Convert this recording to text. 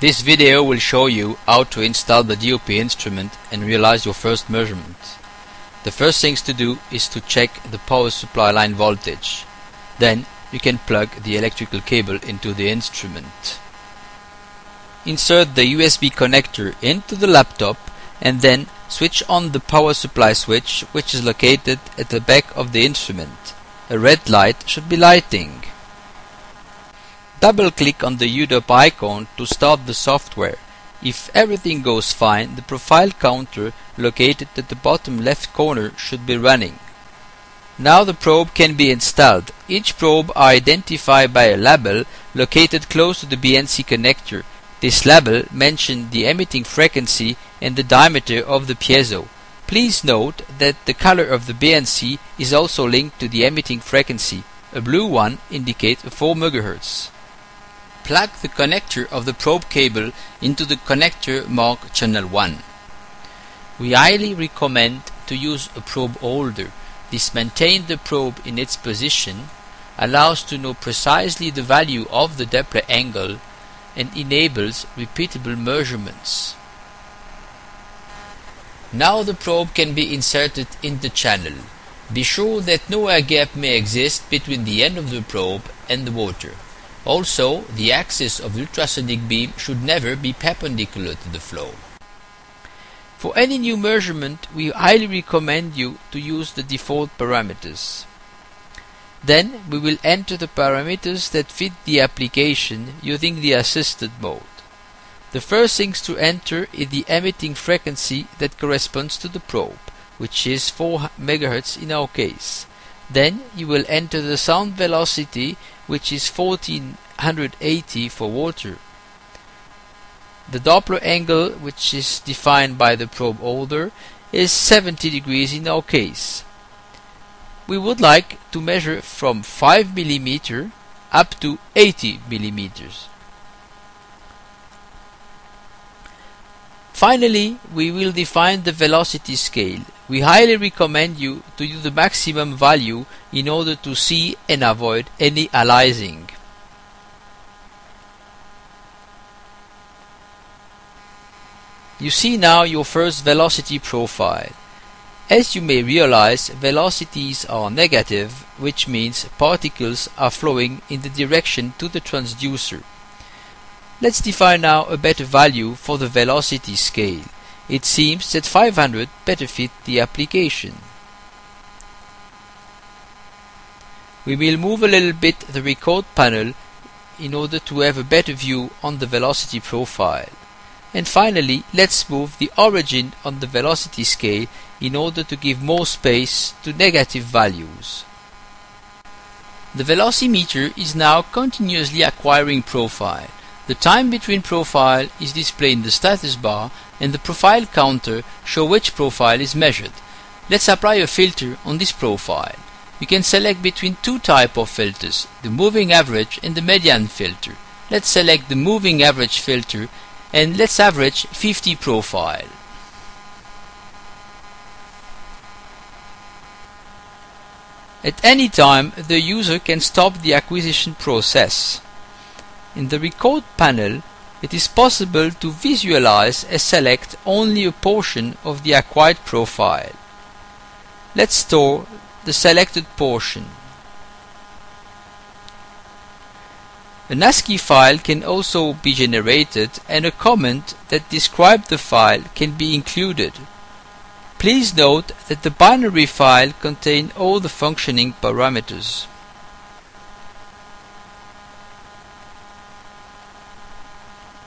This video will show you how to install the DOP instrument and realize your first measurement. The first things to do is to check the power supply line voltage. Then you can plug the electrical cable into the instrument. Insert the USB connector into the laptop and then switch on the power supply switch which is located at the back of the instrument. A red light should be lighting. Double click on the UDOP icon to start the software. If everything goes fine, the profile counter located at the bottom left corner should be running. Now the probe can be installed. Each probe are identified by a label located close to the BNC connector. This label mentions the emitting frequency and the diameter of the piezo. Please note that the color of the BNC is also linked to the emitting frequency. A blue one indicates 4 MHz. Plug the connector of the probe cable into the connector marked channel 1. We highly recommend to use a probe holder. This maintains the probe in its position, allows to know precisely the value of the Doppler angle, and enables repeatable measurements. Now the probe can be inserted in the channel. Be sure that no air gap may exist between the end of the probe and the water. Also, the axis of ultrasonic beam should never be perpendicular to the flow. For any new measurement, we highly recommend you to use the default parameters. Then we will enter the parameters that fit the application using the assisted mode. The first things to enter is the emitting frequency that corresponds to the probe, which is 4 MHz in our case. Then you will enter the sound velocity which is 1480 for water. The Doppler angle which is defined by the probe holder is 70 degrees in our case. We would like to measure from 5 mm up to 80 mm. Finally, we will define the velocity scale. We highly recommend you to use the maximum value in order to see and avoid any aliasing. You see now your first velocity profile. As you may realize, velocities are negative, which means particles are flowing in the direction to the transducer. Let's define now a better value for the velocity scale. It seems that 500 better fit the application. We will move a little bit the record panel in order to have a better view on the velocity profile. And finally, let's move the origin on the velocity scale in order to give more space to negative values. The velocimeter is now continuously acquiring profile. The time between profile is displayed in the status bar and the profile counter show which profile is measured. Let's apply a filter on this profile. You can select between two type of filters, the moving average and the median filter. Let's select the moving average filter and let's average 50 profile. At any time, the user can stop the acquisition process. In the record panel, it is possible to visualize and select only a portion of the acquired profile. Let's store the selected portion. An ASCII file can also be generated and a comment that describes the file can be included. Please note that the binary file contains all the functioning parameters.